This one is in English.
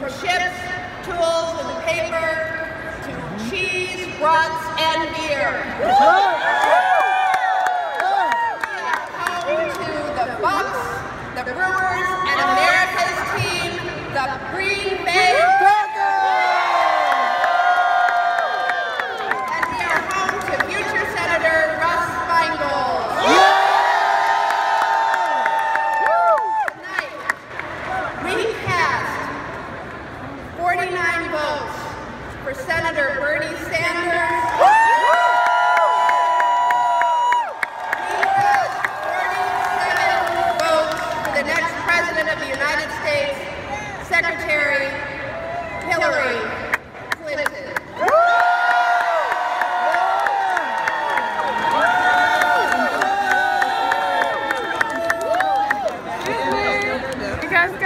from ships, tools, and paper to cheese, brats, and beer. Home to the Bucks, the Brewers, and America's team, the Green Senator Bernie Sanders. We have votes for the next President of the United States, Secretary Hillary